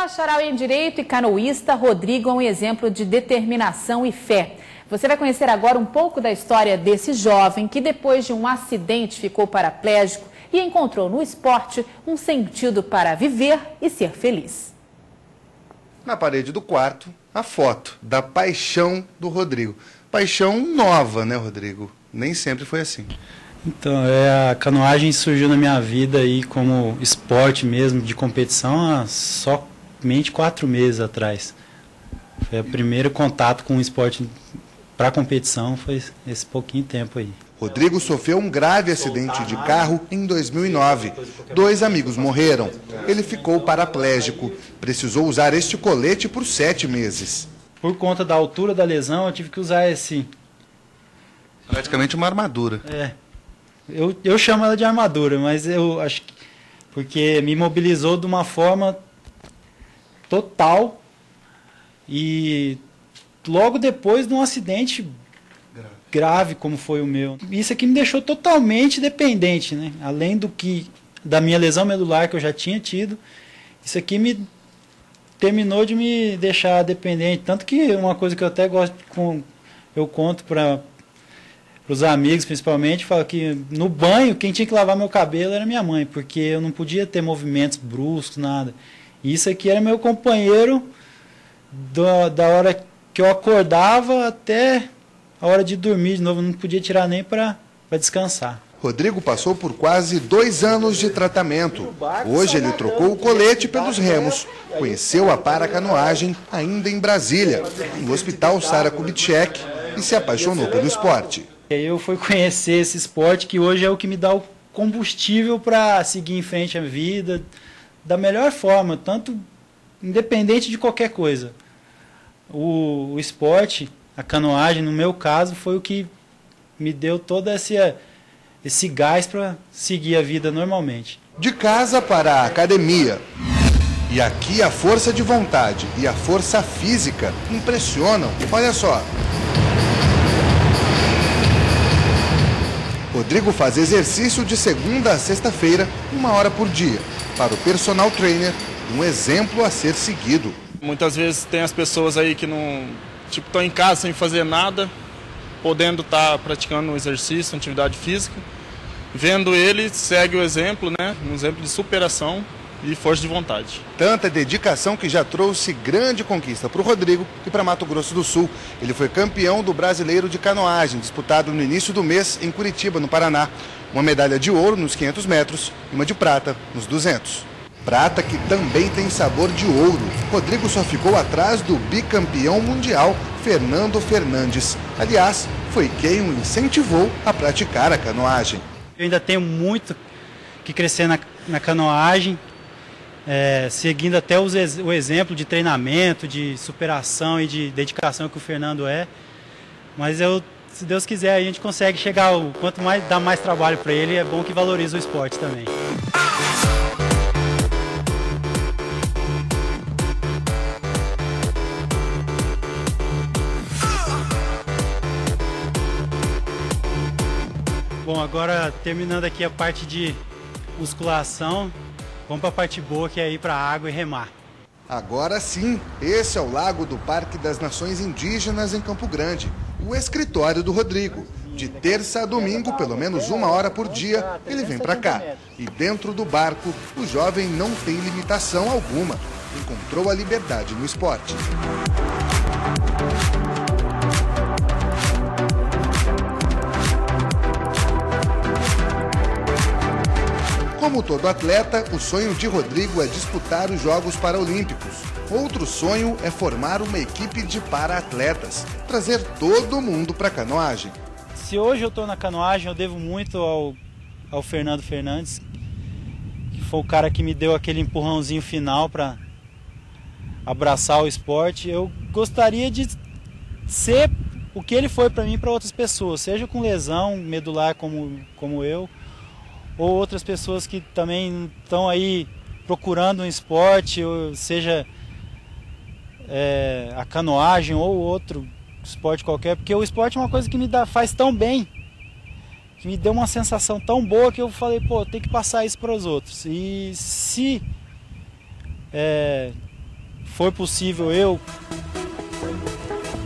Bacharel em Direito e canoísta, Rodrigo é um exemplo de determinação e fé. Você vai conhecer agora um pouco da história desse jovem que, depois de um acidente, ficou paraplégico e encontrou no esporte um sentido para viver e ser feliz. Na parede do quarto, a foto da paixão do Rodrigo. Paixão nova, né, Rodrigo? Nem sempre foi assim. Então, é, a canoagem surgiu na minha vida aí como esporte mesmo, de competição, há somente quatro meses atrás. Foi o primeiro contato com o esporte para competição, foi esse pouquinho tempo aí. Rodrigo sofreu um grave acidente de carro em 2009. Dois amigos morreram. Ele ficou paraplégico. Precisou usar este colete por sete meses. Por conta da altura da lesão, eu tive que usar esse. Praticamente uma armadura. É. Eu, eu chamo ela de armadura, mas eu acho que. Porque me mobilizou de uma forma total. E logo depois de um acidente grave. grave como foi o meu. Isso aqui me deixou totalmente dependente, né? Além do que da minha lesão medular que eu já tinha tido, isso aqui me terminou de me deixar dependente, tanto que uma coisa que eu até gosto com eu conto para os amigos principalmente, falo que no banho quem tinha que lavar meu cabelo era minha mãe, porque eu não podia ter movimentos bruscos, nada. E isso aqui era meu companheiro da, da hora que eu acordava até a hora de dormir de novo, não podia tirar nem para descansar. Rodrigo passou por quase dois anos de tratamento. Hoje ele trocou o colete pelos remos. Conheceu a paracanoagem ainda em Brasília, no Hospital Sara Kubitschek, e se apaixonou pelo esporte. Eu fui conhecer esse esporte que hoje é o que me dá o combustível para seguir em frente a vida da melhor forma, tanto independente de qualquer coisa. O, o esporte, a canoagem, no meu caso, foi o que me deu todo esse, esse gás para seguir a vida normalmente. De casa para a academia. E aqui a força de vontade e a força física impressionam. Olha só. Rodrigo faz exercício de segunda a sexta-feira, uma hora por dia. Para o personal trainer, um exemplo a ser seguido. Muitas vezes tem as pessoas aí que não tipo estão em casa sem fazer nada, podendo estar tá praticando um exercício, atividade física. Vendo ele, segue o exemplo, né? Um exemplo de superação e força de vontade. Tanta dedicação que já trouxe grande conquista para o Rodrigo e para Mato Grosso do Sul. Ele foi campeão do Brasileiro de Canoagem, disputado no início do mês em Curitiba, no Paraná. Uma medalha de ouro nos 500 metros e uma de prata nos 200. Prata que também tem sabor de ouro. Rodrigo só ficou atrás do bicampeão mundial Fernando Fernandes. Aliás, foi quem o incentivou a praticar a canoagem. Eu ainda tenho muito que crescer na, na canoagem, é, seguindo até os, o exemplo de treinamento, de superação e de dedicação que o Fernando é. Mas eu, se Deus quiser, a gente consegue chegar. Quanto mais dá mais trabalho para ele, é bom que valorize o esporte também. Bom, agora terminando aqui a parte de musculação, vamos para a parte boa que é ir para a água e remar. Agora sim, esse é o lago do Parque das Nações Indígenas em Campo Grande, o escritório do Rodrigo. De terça a domingo, pelo menos uma hora por dia, ele vem para cá. E dentro do barco, o jovem não tem limitação alguma. Encontrou a liberdade no esporte. Como todo atleta, o sonho de Rodrigo é disputar os Jogos Paralímpicos. Outro sonho é formar uma equipe de para-atletas, trazer todo mundo para a canoagem. Se hoje eu estou na canoagem, eu devo muito ao, ao Fernando Fernandes, que foi o cara que me deu aquele empurrãozinho final para abraçar o esporte. Eu gostaria de ser o que ele foi para mim para outras pessoas, seja com lesão medular como, como eu, ou outras pessoas que também estão aí procurando um esporte, ou seja é, a canoagem ou outro esporte qualquer, porque o esporte é uma coisa que me dá, faz tão bem, que me deu uma sensação tão boa que eu falei, pô, tem que passar isso para os outros. E se é, for possível eu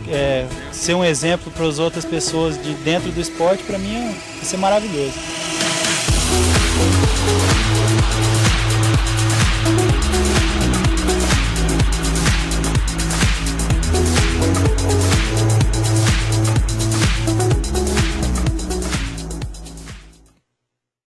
é, ser um exemplo para as outras pessoas de dentro do esporte, para mim é, isso é maravilhoso. Thank you.